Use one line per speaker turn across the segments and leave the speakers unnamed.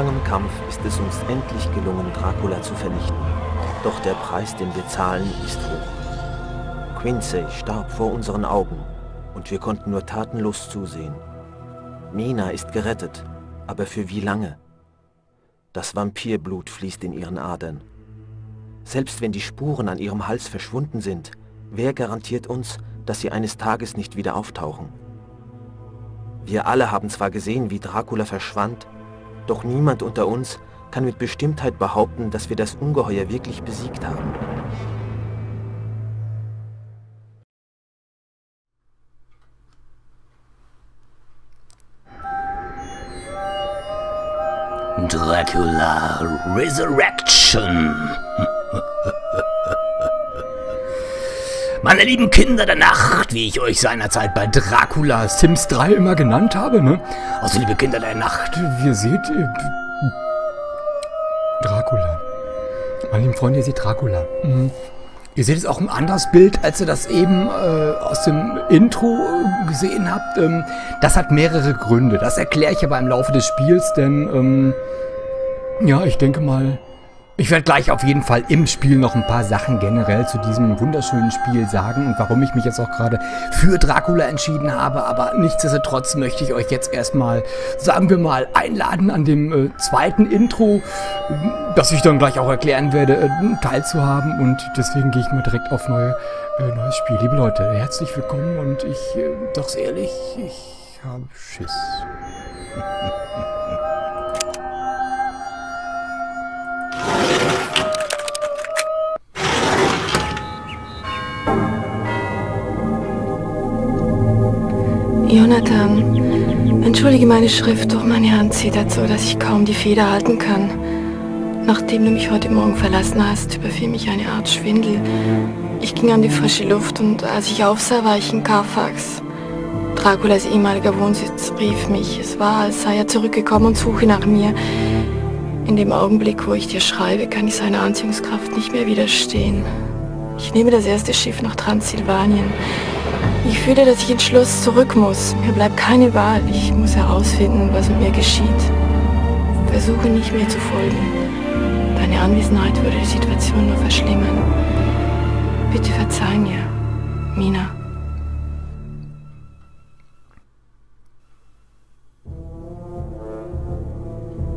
Nach wochenlangem Kampf ist es uns endlich gelungen, Dracula zu vernichten. Doch der Preis, den wir zahlen, ist hoch. Quincy starb vor unseren Augen und wir konnten nur tatenlos zusehen. Mina ist gerettet, aber für wie lange? Das Vampirblut fließt in ihren Adern. Selbst wenn die Spuren an ihrem Hals verschwunden sind, wer garantiert uns, dass sie eines Tages nicht wieder auftauchen? Wir alle haben zwar gesehen, wie Dracula verschwand, doch niemand unter uns kann mit Bestimmtheit behaupten, dass wir das Ungeheuer wirklich besiegt haben.
Dracula Resurrection. Meine lieben Kinder der Nacht, wie ich euch seinerzeit bei Dracula Sims 3 immer genannt habe, ne? Also liebe Kinder der Nacht,
Ihr seht äh, Dracula. Meine lieben Freunde, ihr seht Dracula. Mhm. Ihr seht es auch ein anderes Bild, als ihr das eben äh, aus dem Intro äh, gesehen habt. Ähm, das hat mehrere Gründe. Das erkläre ich aber im Laufe des Spiels, denn ähm, ja, ich denke mal, ich werde gleich auf jeden Fall im Spiel noch ein paar Sachen generell zu diesem wunderschönen Spiel sagen und warum ich mich jetzt auch gerade für Dracula entschieden habe. Aber nichtsdestotrotz möchte ich euch jetzt erstmal, sagen wir mal, einladen an dem äh, zweiten Intro, das ich dann gleich auch erklären werde, äh, teilzuhaben. Und deswegen gehe ich mal direkt auf neue, äh, neues Spiel. Liebe Leute, herzlich willkommen und ich, äh, doch ehrlich, ich habe Schiss.
Jonathan, entschuldige meine Schrift, doch meine Hand zittert so, dass ich kaum die Feder halten kann. Nachdem du mich heute Morgen verlassen hast, überfiel mich eine Art Schwindel. Ich ging an die frische Luft und als ich aufsah, war ich in Carfax. Draculas ehemaliger Wohnsitz rief mich. Es war, als sei er zurückgekommen und suche nach mir. In dem Augenblick, wo ich dir schreibe, kann ich seiner Anziehungskraft nicht mehr widerstehen. Ich nehme das erste Schiff nach Transsilvanien. Ich fühle, dass ich ins Schloss zurück muss. Mir bleibt keine Wahl. Ich muss herausfinden, was mit mir geschieht. Versuche nicht mir zu folgen. Deine Anwesenheit würde die Situation nur verschlimmern. Bitte verzeih mir, Mina.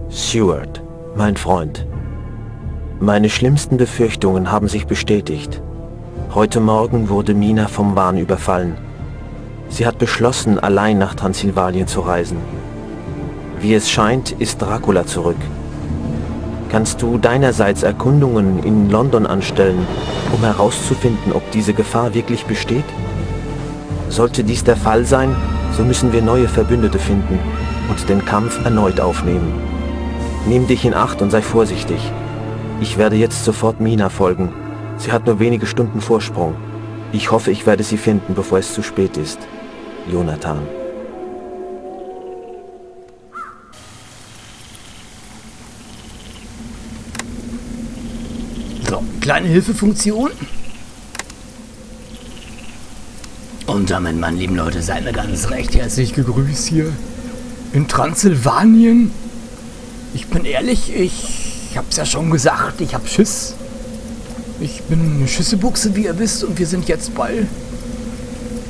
Seward, mein Freund. Meine schlimmsten Befürchtungen haben sich bestätigt. Heute Morgen wurde Mina vom Wahn überfallen. Sie hat beschlossen, allein nach Transsilvanien zu reisen. Wie es scheint, ist Dracula zurück. Kannst du deinerseits Erkundungen in London anstellen, um herauszufinden, ob diese Gefahr wirklich besteht? Sollte dies der Fall sein, so müssen wir neue Verbündete finden und den Kampf erneut aufnehmen. Nimm dich in Acht und sei vorsichtig. Ich werde jetzt sofort Mina folgen. Sie hat nur wenige Stunden Vorsprung. Ich hoffe, ich werde sie finden, bevor es zu spät ist. Jonathan.
So, kleine Hilfefunktion. Und damit, meine lieben Leute, seid mir ganz recht herzlich.
Gegrüßt hier in Transsilvanien. Ich bin ehrlich, ich hab's ja schon gesagt, ich hab Schiss. Ich bin eine Schüsselbuchse, wie ihr wisst, und wir sind jetzt bei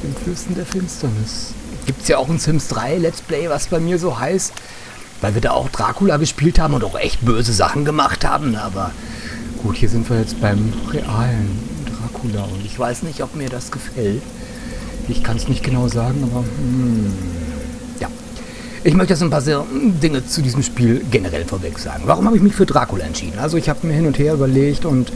dem Fürsten der Finsternis.
Gibt's ja auch ein Sims 3 Let's Play, was bei mir so heißt. Weil wir da auch Dracula gespielt haben und auch echt böse Sachen gemacht haben. Aber
Gut, hier sind wir jetzt beim realen Dracula und ich weiß nicht, ob mir das gefällt. Ich kann es nicht genau sagen, aber hm,
ja. Ich möchte jetzt ein paar sehr Dinge zu diesem Spiel generell vorweg sagen. Warum habe ich mich für Dracula entschieden?
Also ich habe mir hin und her überlegt und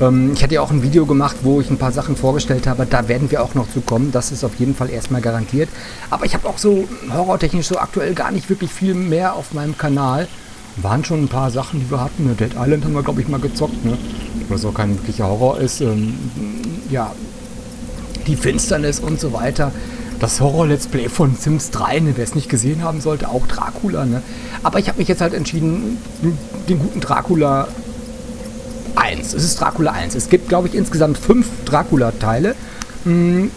ähm, ich hatte ja auch ein Video gemacht, wo ich ein paar Sachen vorgestellt habe. Da werden wir auch noch zu kommen. Das ist auf jeden Fall erstmal garantiert. Aber ich habe auch so horrortechnisch so aktuell gar nicht wirklich viel mehr auf meinem Kanal. Waren schon ein paar Sachen, die wir hatten. Ne? Dead Island haben wir, glaube ich, mal gezockt. Ne? Was auch kein wirklicher Horror ist. Ähm, ja, die Finsternis und so weiter. Das Horror-Let's Play von Sims 3, ne? wer es nicht gesehen haben sollte, auch Dracula. Ne? Aber ich habe mich jetzt halt entschieden, den guten Dracula 1. Es ist Dracula 1. Es gibt, glaube ich, insgesamt fünf Dracula-Teile. Hm,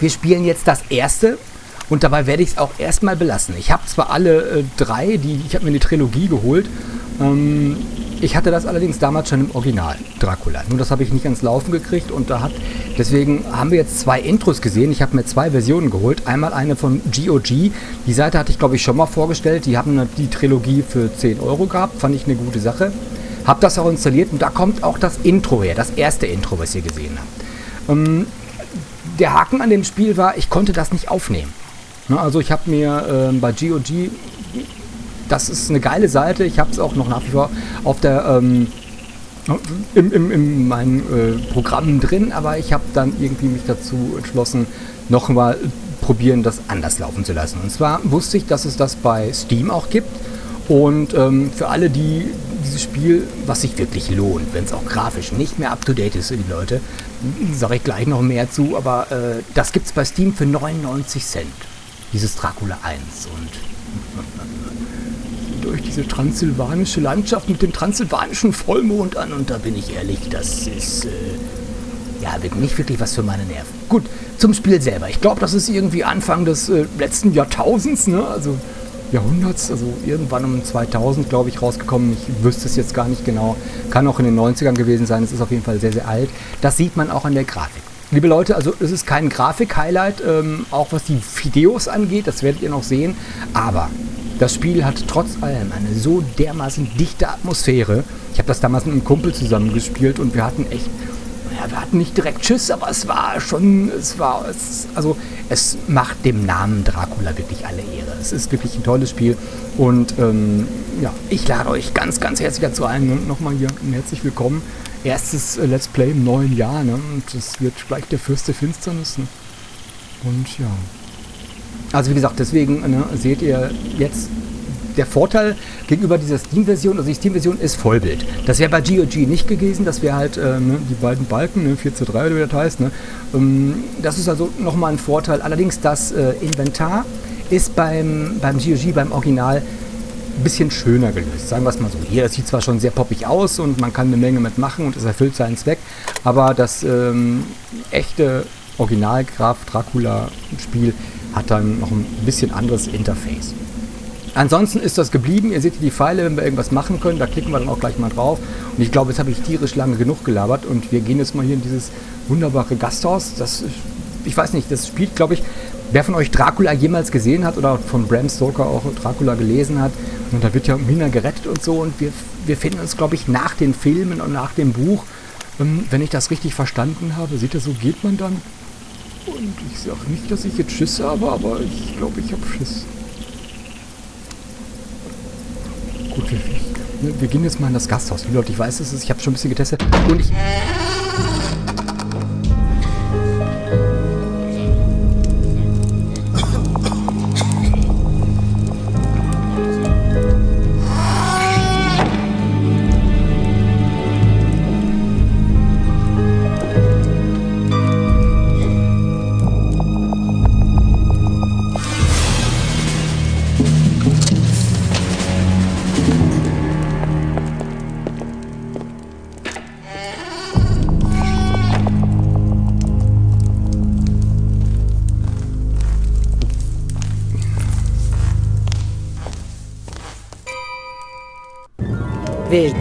Wir spielen jetzt das erste. Und dabei werde ich es auch erstmal belassen. Ich habe zwar alle äh, drei, die, ich habe mir eine Trilogie geholt. Ähm, ich hatte das allerdings damals schon im Original, Dracula. Nur das habe ich nicht ans Laufen gekriegt und da hat, deswegen haben wir jetzt zwei Intros gesehen. Ich habe mir zwei Versionen geholt. Einmal eine von GOG. Die Seite hatte ich, glaube ich, schon mal vorgestellt. Die haben die Trilogie für 10 Euro gehabt. Fand ich eine gute Sache. Habe das auch installiert und da kommt auch das Intro her. Das erste Intro, was ihr gesehen habt. Ähm, der Haken an dem Spiel war, ich konnte das nicht aufnehmen. Ne, also ich habe mir äh, bei GOG das ist eine geile Seite. Ich habe es auch noch nach wie vor auf der ähm, im, im, in meinen äh, Programmen drin, aber ich habe dann irgendwie mich dazu entschlossen, nochmal probieren, das anders laufen zu lassen. Und zwar wusste ich, dass es das bei Steam auch gibt. Und ähm, für alle, die dieses Spiel, was sich wirklich lohnt, wenn es auch grafisch nicht mehr up-to-date ist für die Leute, sage ich gleich noch mehr zu, aber äh, das es bei Steam für 99 Cent. Dieses Dracula 1. Und durch diese transsilvanische Landschaft mit dem transsilvanischen Vollmond an. Und da bin ich ehrlich, das ist, äh, ja, nicht wirklich was für meine Nerven. Gut, zum Spiel selber. Ich glaube, das ist irgendwie Anfang des äh, letzten Jahrtausends, ne? Also Jahrhunderts, also irgendwann um 2000, glaube ich, rausgekommen. Ich wüsste es jetzt gar nicht genau. Kann auch in den 90ern gewesen sein. Es ist auf jeden Fall sehr, sehr alt. Das sieht man auch an der Grafik. Liebe Leute, also es ist kein Grafik-Highlight, ähm, auch was die Videos angeht, das werdet ihr noch sehen. Aber das Spiel hat trotz allem eine so dermaßen dichte Atmosphäre. Ich habe das damals mit einem Kumpel zusammen gespielt und wir hatten echt, wir hatten nicht direkt Schiss, aber es war schon, es war, es, also es macht dem Namen Dracula wirklich alle Ehre. Es ist wirklich ein tolles Spiel und ähm, ja, ich lade euch ganz, ganz herzlich dazu ein. Ne? Nochmal hier herzlich willkommen. Erstes äh, Let's Play im neuen Jahr ne? und es wird gleich der Fürst der Finsternis. Ne? Und ja. Also wie gesagt, deswegen ne, seht ihr jetzt der Vorteil gegenüber dieser Steam-Version, also die Steam-Version ist Vollbild. Das wäre bei GOG nicht gewesen, das wäre halt äh, ne, die beiden Balken, ne, 4 zu 3 oder wie das heißt. Ne. Ähm, das ist also nochmal ein Vorteil. Allerdings das äh, Inventar ist beim, beim GOG, beim Original, ein bisschen schöner gelöst, sagen wir es mal so. Hier, das sieht zwar schon sehr poppig aus und man kann eine Menge mitmachen und es erfüllt seinen Zweck, aber das ähm, echte Original Graf Dracula Spiel hat dann noch ein bisschen anderes Interface. Ansonsten ist das geblieben. Ihr seht hier die Pfeile, wenn wir irgendwas machen können. Da klicken wir dann auch gleich mal drauf. Und ich glaube, jetzt habe ich tierisch lange genug gelabert. Und wir gehen jetzt mal hier in dieses wunderbare Gasthaus. Das, ich weiß nicht, das spielt, glaube ich, wer von euch Dracula jemals gesehen hat oder von Bram Stoker auch Dracula gelesen hat. Und da wird ja Mina gerettet und so. Und wir, wir finden uns, glaube ich, nach den Filmen und nach dem Buch, ähm, wenn ich das richtig verstanden habe, seht ihr, so geht man dann und ich sage nicht, dass ich jetzt Schiss habe, aber ich glaube, ich habe Schiss. Gut, wir, wir, gehen jetzt mal in das Gasthaus. Wie Leute, ich weiß es, ich habe schon ein bisschen getestet. Und ich...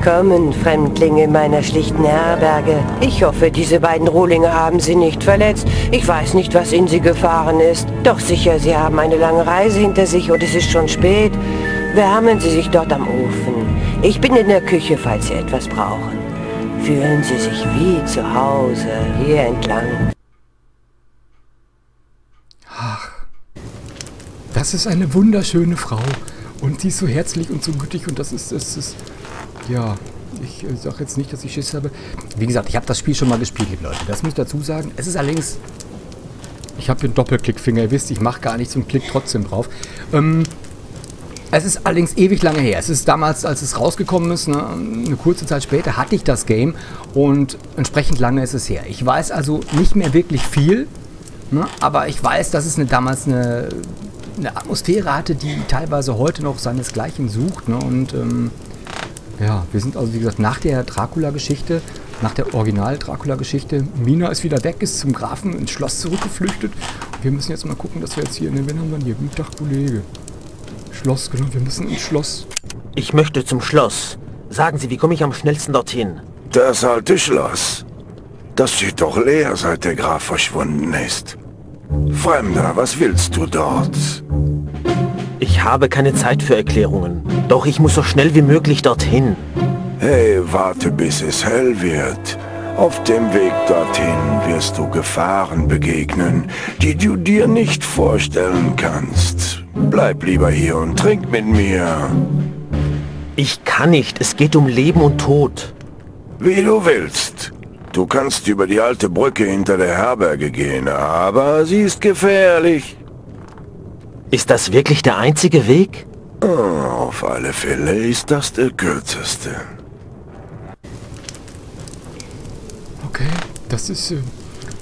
Willkommen, Fremdlinge meiner schlichten Herberge. Ich hoffe, diese beiden Rohlinge haben Sie nicht verletzt. Ich weiß nicht, was in Sie gefahren ist. Doch sicher, Sie haben eine lange Reise hinter sich und es ist schon spät. Wärmen Sie sich dort am Ofen. Ich bin in der Küche, falls Sie etwas brauchen. Fühlen Sie sich wie zu Hause hier entlang.
Ach, das ist eine wunderschöne Frau. Und sie ist so herzlich und so gütig und das ist, das ist, ja, ich äh, sage jetzt nicht, dass ich Schiss habe. Wie gesagt, ich habe das Spiel schon mal gespielt, liebe Leute. Das muss ich dazu sagen. Es ist allerdings... Ich habe hier einen Doppelklickfinger. Ihr wisst, ich mache gar nichts und klick trotzdem drauf. Ähm, es ist allerdings ewig lange her. Es ist damals, als es rausgekommen ist, ne, eine kurze Zeit später, hatte ich das Game und entsprechend lange ist es her. Ich weiß also nicht mehr wirklich viel, ne, aber ich weiß, dass es eine, damals eine, eine Atmosphäre hatte, die teilweise heute noch seinesgleichen sucht. Ne, und ähm, ja, wir sind also, wie gesagt, nach der Dracula-Geschichte nach der Original-Dracula-Geschichte. Mina ist wieder weg, ist zum Grafen ins Schloss zurückgeflüchtet. Wir müssen jetzt mal gucken, dass wir jetzt hier... Ne, wen haben wir hier? Guten Tag, Kollege. Schloss, genau. Wir müssen ins Schloss.
Ich möchte zum Schloss. Sagen Sie, wie komme ich am schnellsten dorthin?
Das alte Schloss. Das steht doch leer, seit der Graf verschwunden ist. Fremder, was willst du dort?
Ich habe keine Zeit für Erklärungen. Doch ich muss so schnell wie möglich dorthin.
Hey, warte bis es hell wird. Auf dem Weg dorthin wirst du Gefahren begegnen, die du dir nicht vorstellen kannst. Bleib lieber hier und trink mit mir.
Ich kann nicht. Es geht um Leben und Tod.
Wie du willst. Du kannst über die alte Brücke hinter der Herberge gehen, aber sie ist gefährlich.
Ist das wirklich der einzige Weg?
Oh, auf alle Fälle ist das der kürzeste.
Okay, das ist äh,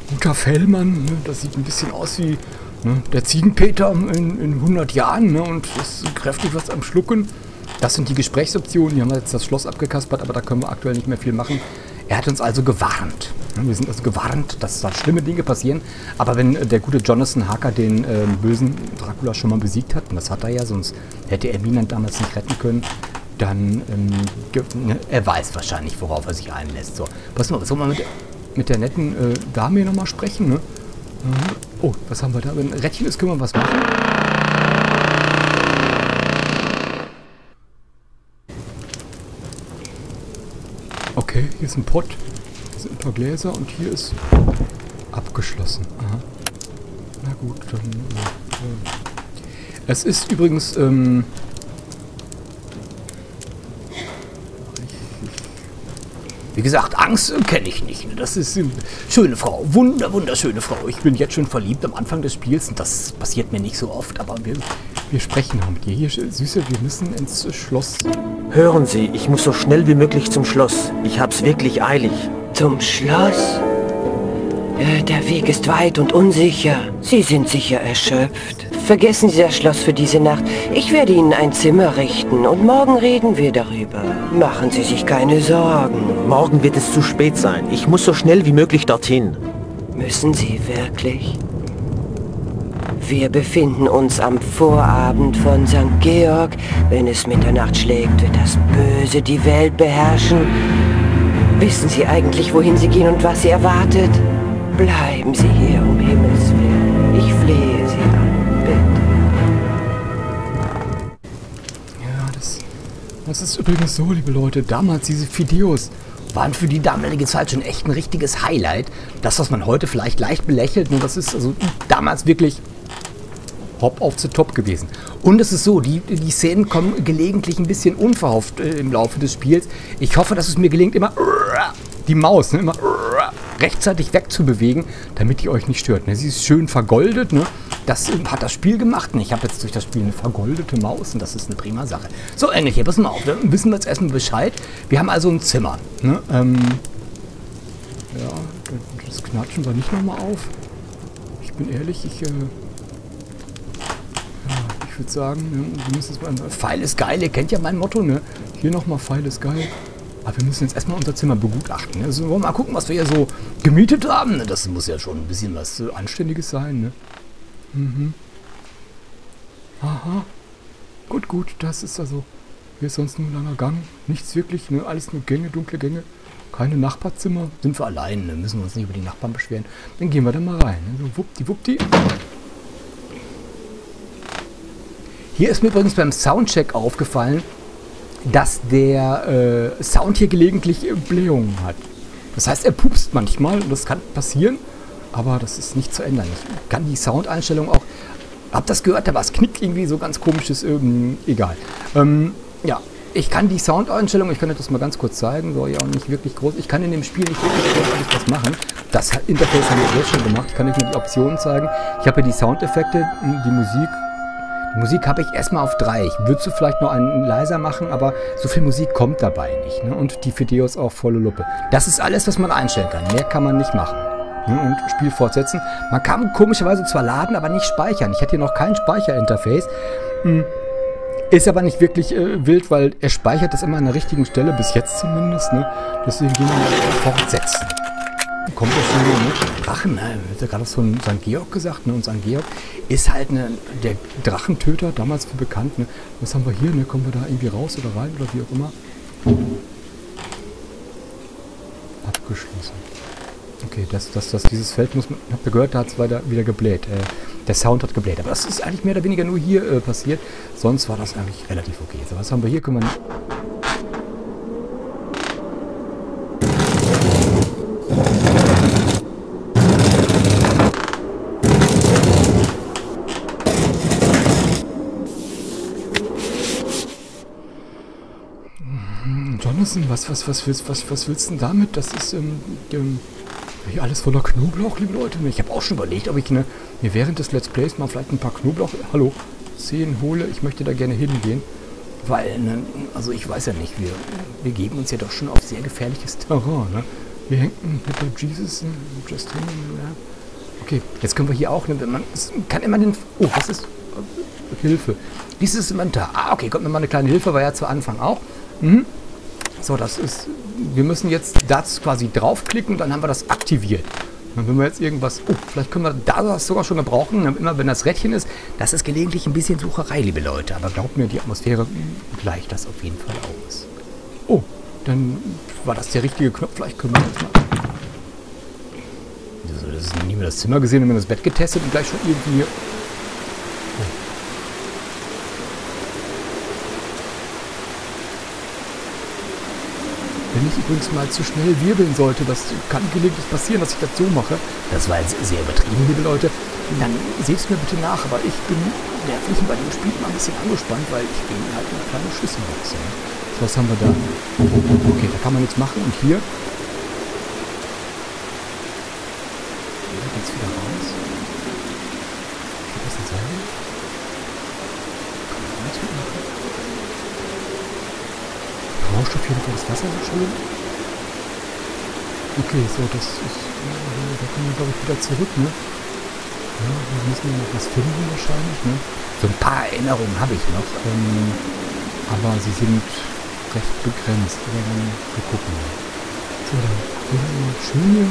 guter Fellmann. Ne? Das sieht ein bisschen aus wie ne? der Ziegenpeter in, in 100 Jahren ne? und ist kräftig was am Schlucken. Das sind die Gesprächsoptionen. Hier haben wir jetzt das Schloss abgekaspert, aber da können wir aktuell nicht mehr viel machen. Er hat uns also gewarnt. Wir sind also gewarnt, dass da schlimme Dinge passieren. Aber wenn der gute Jonathan Harker den äh, bösen Dracula schon mal besiegt hat, und das hat er ja, sonst hätte er Minan damals nicht retten können, dann, ähm, ne, er weiß wahrscheinlich, worauf er sich einlässt. So, pass mal, sollen wir mit, mit der netten äh, Dame hier nochmal sprechen, ne? Mhm. Oh, was haben wir da? Wenn ein Rädchen ist, können wir was machen. Okay, hier ist ein Pott. Ein paar Gläser und hier ist abgeschlossen. Aha. Na gut, dann... Äh. Es ist übrigens... Ähm, Wie gesagt, Angst kenne ich nicht. Das ist eine schöne Frau. Wunder, wunderschöne Frau. Ich bin jetzt schon verliebt am Anfang des Spiels und das passiert mir nicht so oft, aber wir, wir sprechen noch mit ihr. Hier, Süße, wir müssen ins Schloss.
Hören Sie, ich muss so schnell wie möglich zum Schloss. Ich hab's wirklich eilig.
Zum Schloss? Äh, der Weg ist weit und unsicher. Sie sind sicher erschöpft. Vergessen Sie das Schloss für diese Nacht. Ich werde Ihnen ein Zimmer richten und morgen reden wir darüber. Machen Sie sich keine Sorgen.
Morgen wird es zu spät sein. Ich muss so schnell wie möglich dorthin.
Müssen Sie wirklich? Wir befinden uns am Vorabend von St. Georg. Wenn es Mitternacht schlägt, wird das Böse die Welt beherrschen. Wissen Sie eigentlich, wohin Sie gehen und was Sie erwartet? Bleiben Sie hier, um Himmels Willen. Ich flehe Sie an.
Ja, das, das ist übrigens so, liebe Leute. Damals diese Videos waren für die damalige Zeit schon echt ein richtiges Highlight. Das, was man heute vielleicht leicht belächelt, nur das ist also damals wirklich hopp auf the top gewesen. Und es ist so, die, die Szenen kommen gelegentlich ein bisschen unverhofft äh, im Laufe des Spiels. Ich hoffe, dass es mir gelingt, immer die Maus ne, immer rechtzeitig wegzubewegen, damit die euch nicht stört. Ne? Sie ist schön vergoldet, ne? Das hat das Spiel gemacht. Ich habe jetzt durch das Spiel eine vergoldete Maus und das ist eine prima Sache. So, Engelchen, pass mal auf. Dann wissen wir jetzt erstmal Bescheid. Wir haben also ein Zimmer. Ne? Ähm, ja, das knatschen wir nicht nochmal auf. Ich bin ehrlich, ich... Äh, würde sagen, ne, Pfeil ist geil, ihr kennt ja mein Motto, ne? Hier nochmal Pfeil ist geil. Aber wir müssen jetzt erstmal unser Zimmer begutachten. Ne? Also wollen wir mal gucken, was wir hier so gemietet haben. Ne? Das muss ja schon ein bisschen was äh, Anständiges sein, ne? Mhm. Aha. Gut, gut, das ist also... Hier ist sonst nur ein langer Gang. Nichts wirklich, ne? Alles nur Gänge, dunkle Gänge. Keine Nachbarzimmer. Sind wir allein, ne? Müssen wir uns nicht über die Nachbarn beschweren. Dann gehen wir da mal rein. Ne? So, wuppdi, wuppdi. Hier ist mir übrigens beim Soundcheck aufgefallen, dass der äh, Sound hier gelegentlich Blähungen hat. Das heißt, er pupst manchmal und das kann passieren, aber das ist nicht zu ändern. Ich kann die Soundeinstellung auch. Habt das gehört? Da war es knickt irgendwie so ganz komisches, ähm, egal. Ähm, ja, ich kann die Soundeinstellung, ich kann das mal ganz kurz zeigen, so ja auch nicht wirklich groß. Ich kann in dem Spiel nicht wirklich großartig was machen. Das Interface haben wir jetzt schon gemacht. Ich kann euch nur die Optionen zeigen. Ich habe hier die Soundeffekte, die Musik, Musik habe ich erstmal auf drei. Ich würde so vielleicht noch einen leiser machen, aber so viel Musik kommt dabei nicht. Ne? Und die Videos auch volle Luppe. Das ist alles, was man einstellen kann. Mehr kann man nicht machen. Ne? Und Spiel fortsetzen. Man kann komischerweise zwar laden, aber nicht speichern. Ich hätte hier noch kein Speicherinterface. Hm. Ist aber nicht wirklich äh, wild, weil er speichert das immer an der richtigen Stelle, bis jetzt zumindest. Ne? Deswegen gehen wir mal fortsetzen. Kommt das hier, ne? Drachen, ne? Hat ja gerade so ein St. Georg gesagt, ne? Und St. Georg ist halt ne, der Drachentöter, damals für bekannt, ne? Was haben wir hier, ne? Kommen wir da irgendwie raus oder rein oder wie auch immer? Abgeschlossen. Okay, das, das, das, dieses Feld muss man, habt ihr gehört, da hat es wieder gebläht. Äh, der Sound hat gebläht. Aber das ist eigentlich mehr oder weniger nur hier äh, passiert. Sonst war das eigentlich relativ okay. So, was haben wir hier? Können wir Hm, Jonathan, was, was, willst, was, was willst du denn damit? Das ist ähm, ähm, alles voller Knoblauch, liebe Leute. Ich habe auch schon überlegt, ob ich ne, mir während des Let's Plays mal vielleicht ein paar Knoblauch, hallo, Szenen hole. Ich möchte da gerne hingehen. Weil, ne, also ich weiß ja nicht, wir, wir geben uns ja doch schon auf sehr gefährliches Terrain. Ne? Wir hängen mit der Jesus, Justin, ja. Okay, jetzt können wir hier auch, ne, man kann immer den, oh, was ist, Hilfe. Dieses Inventar. Ah, okay, kommt nochmal eine kleine Hilfe, war ja zu Anfang auch. Mhm. So, das ist, wir müssen jetzt das quasi draufklicken, dann haben wir das aktiviert. Und wenn wir jetzt irgendwas, oh, vielleicht können wir das sogar schon gebrauchen, immer wenn das Rädchen ist, das ist gelegentlich ein bisschen Sucherei, liebe Leute, aber glaubt mir, die Atmosphäre gleicht das auf jeden Fall aus. Oh, dann war das der richtige Knopf, vielleicht können wir jetzt mal... Das ist nie mehr das Zimmer gesehen, wir das Bett getestet und gleich schon irgendwie Wenn ich übrigens mal zu schnell wirbeln sollte, das kann gelegentlich passieren, dass ich das so mache. Das war jetzt sehr übertrieben, liebe Leute. Dann seht es mir bitte nach, aber ich bin nervlich bei dem Spiel mal ein bisschen angespannt, weil ich bin halt eine kleine Schlüsselbox. Ja. So, was haben wir da? Okay, da kann man nichts machen. Und? Hier geht's wieder raus. Geht das ins Seil? Kann man nichts mitmachen rauscht auf jeden Fall das Wasser so schön. Okay, so, das ist, da kommen wir, glaube ich, wieder zurück, ne? Ja, wir müssen noch was finden wahrscheinlich, ne? So ein paar Erinnerungen habe ich noch, ähm, aber sie sind recht begrenzt. Aber dann, wir gucken mal. So, dann gehen wir mal schön hier.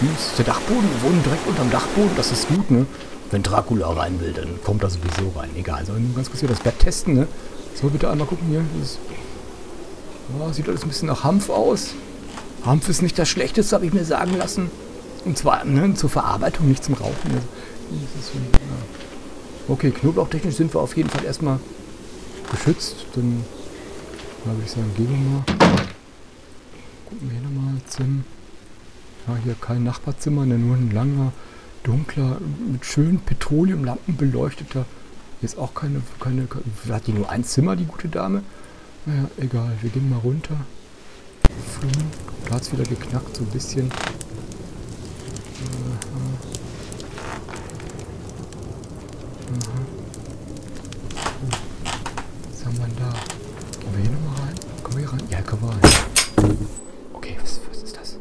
Hier ist der Dachboden, wir wohnen direkt unterm Dachboden, das ist gut, ne? Wenn Dracula rein will, dann kommt er sowieso rein. Egal, so ganz kurz hier das Bett testen, ne? So, bitte einmal gucken hier. Das Oh, sieht alles ein bisschen nach Hanf aus. Hanf ist nicht das Schlechteste, habe ich mir sagen lassen. Und zwar ne, zur Verarbeitung, nicht zum Rauchen. Also. Okay, knoblauchtechnisch sind wir auf jeden Fall erstmal geschützt. Dann würde ich sagen, gehen wir mal. Gucken wir hier nochmal. Zim. Ja, hier kein Nachbarzimmer, ne, nur ein langer, dunkler, mit schönen Petroleumlampen beleuchteter. Hier ist auch keine, keine, hat die nur ein Zimmer, die gute Dame? Naja, egal. Wir gehen mal runter. Da hat es wieder geknackt, so ein bisschen. Aha. Aha. Was haben wir denn da? Gehen wir hier nochmal rein? Kommen wir hier rein? Ja, kommen wir rein. Okay, was, was ist das?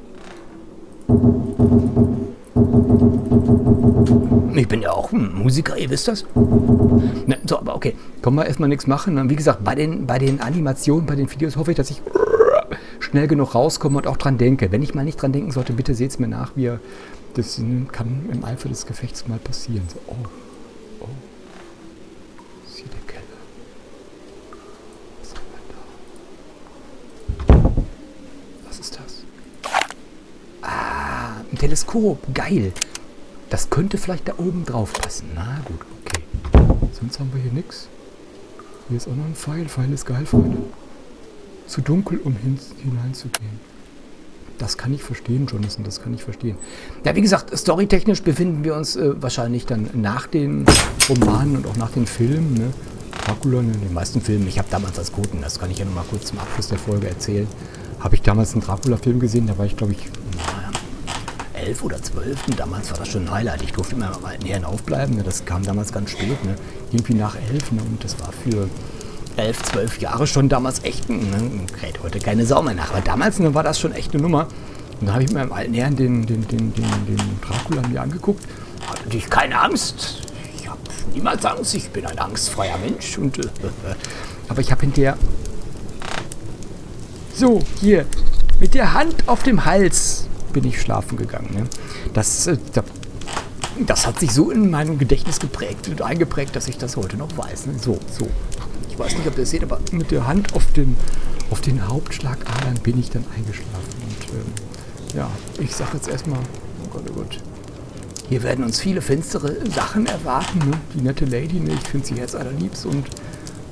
Ich bin ja auch ein Musiker, ihr wisst das. Ne, so, aber okay, können wir erstmal nichts machen. Wie gesagt, bei den, bei den Animationen, bei den Videos hoffe ich, dass ich schnell genug rauskomme und auch dran denke. Wenn ich mal nicht dran denken sollte, bitte seht es mir nach, wie das kann im Eifer des Gefechts mal passieren. So, oh, oh. Hier der Keller. Was haben wir da? Was ist das? Ah, ein Teleskop. Geil. Das könnte vielleicht da oben drauf passen. Na gut, okay. Sonst haben wir hier nichts. Hier ist auch noch ein Pfeil. Pfeil ist geil, Freunde. Zu dunkel, um hin, hineinzugehen. Das kann ich verstehen, Jonathan, das kann ich verstehen. Ja, wie gesagt, storytechnisch befinden wir uns äh, wahrscheinlich dann nach den Romanen und auch nach den Filmen. Ne? Dracula, in den meisten Filmen, ich habe damals als Guten, das kann ich ja noch mal kurz zum Abschluss der Folge erzählen, habe ich damals einen Dracula-Film gesehen, da war ich, glaube ich, elf oder zwölf. Damals war das schon ein Highlight. Ich durfte immer mal näher aufbleiben. Ne? Das kam damals ganz spät. Ne? Irgendwie nach elf. Ne? Und das war für elf, zwölf Jahre schon damals echt ne? kräht heute keine Sau mehr nach. Aber damals ne, war das schon echt eine Nummer. Und da habe ich mir im alten Herren den, den, den, den, den Dracula mir angeguckt. Hatte natürlich keine Angst. Ich habe niemals Angst, ich bin ein angstfreier Mensch. Und, äh, aber ich habe hinterher... So, hier, mit der Hand auf dem Hals bin ich schlafen gegangen. Ne? Das, äh, das hat sich so in meinem Gedächtnis geprägt und eingeprägt, dass ich das heute noch weiß. Ne? So, so. Ich weiß nicht, ob ihr das seht, aber mit der Hand auf den, auf den Hauptschlagadern bin ich dann eingeschlafen. Und ähm, ja, ich sage jetzt erstmal, oh Gott, oh Gott. Hier werden uns viele finstere Sachen erwarten. Ne? Die nette Lady, ne? ich finde sie jetzt allerliebst und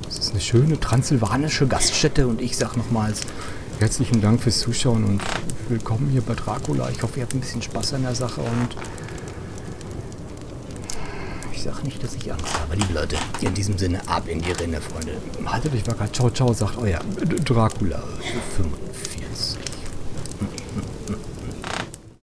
es ist eine schöne transsilvanische Gaststätte und ich sage nochmals herzlichen Dank fürs Zuschauen und willkommen hier bei Dracula. Ich hoffe, ihr habt ein bisschen Spaß an der Sache und ich sage nicht, dass ich Angst habe, liebe Leute. In diesem Sinne, ab in die Rinne, Freunde. Haltet euch wacker. Ciao, ciao, sagt euer Dracula 45.